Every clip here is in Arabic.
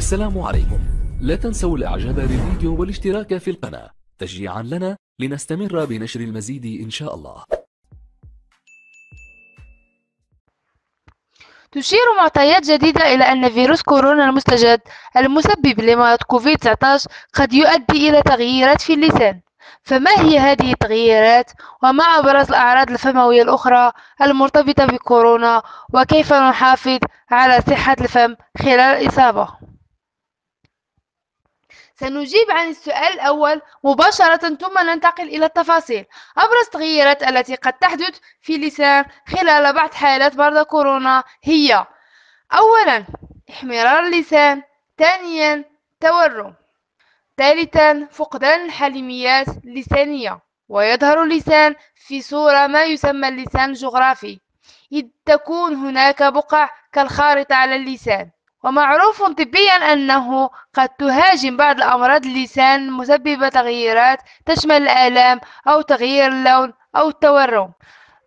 السلام عليكم. لا تنسوا الإعجاب بالفيديو والاشتراك في القناة. تشجيعا لنا لنستمر بنشر المزيد إن شاء الله. تشير معطيات جديدة إلى أن فيروس كورونا المستجد المسبب لمرض كوفيد-19 قد يؤدي إلى تغييرات في اللسان. فما هي هذه التغييرات؟ وما أبرز الأعراض الفموية الأخرى المرتبطة بكورونا؟ وكيف نحافظ على صحة الفم خلال الإصابة؟ سنجيب عن السؤال الأول مباشرة ثم ننتقل إلى التفاصيل. أبرز التغييرات التي قد تحدث في اللسان خلال بعض حالات مرضى كورونا هي أولا احمرار اللسان ثانيا تورم ثالثا فقدان الحليميات اللسانية ويظهر اللسان في صورة ما يسمى اللسان الجغرافي. إذ تكون هناك بقع كالخارطة على اللسان. ومعروف طبيا أنه قد تهاجم بعض الأمراض اللسان المسببة تغييرات تشمل الآلام أو تغيير اللون أو التورم.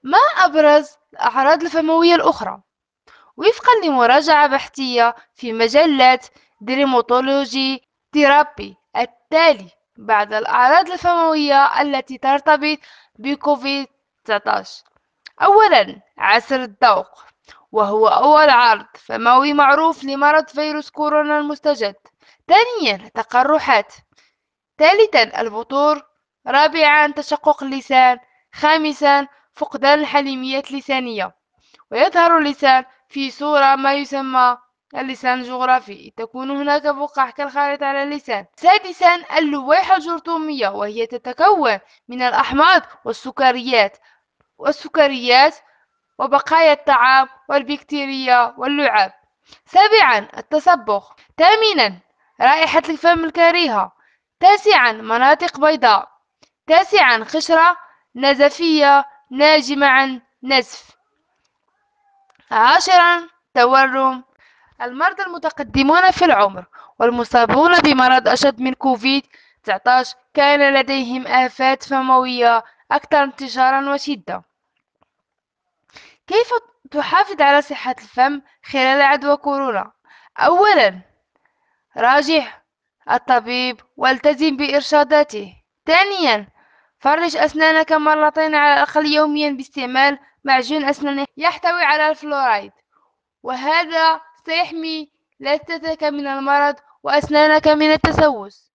ما أبرز الأعراض الفموية الأخرى؟ وفقا لمراجعة بحثية في مجلة Dermatology Therapy التالي بعض الأعراض الفموية التي ترتبط بكوفيد 19 أولا عسر الذوق وهو أول عرض فموي معروف لمرض فيروس كورونا المستجد. ثانيا تقرحات. ثالثا البطور. رابعا تشقق اللسان. خامسا فقدان الحليمية اللسانية. ويظهر اللسان في صورة ما يسمى اللسان الجغرافي. تكون هناك بقع كالخارطة على اللسان. سادسا اللويحة الجرثومية وهي تتكون من الأحماض والسكريات. والسكريات وبقايا الطعام والبكتيريا واللعاب سابعا التصبغ ثامنا رائحة الفم الكريهة تاسعا مناطق بيضاء. تاسعا قشرة نزفية ناجمة عن نزف. عاشرا تورم. المرضى المتقدمون في العمر والمصابون بمرض أشد من كوفيد 19 كان لديهم آفات فموية أكثر انتشارا وشدة. كيف تحافظ على صحة الفم خلال عدوى كورونا؟ أولا راجع الطبيب والتزم بإرشاداته. ثانيا فرش أسنانك مرتين على الأقل يوميا باستعمال معجون أسنان يحتوي على الفلورايد. وهذا سيحمي لثتك من المرض وأسنانك من التسوس.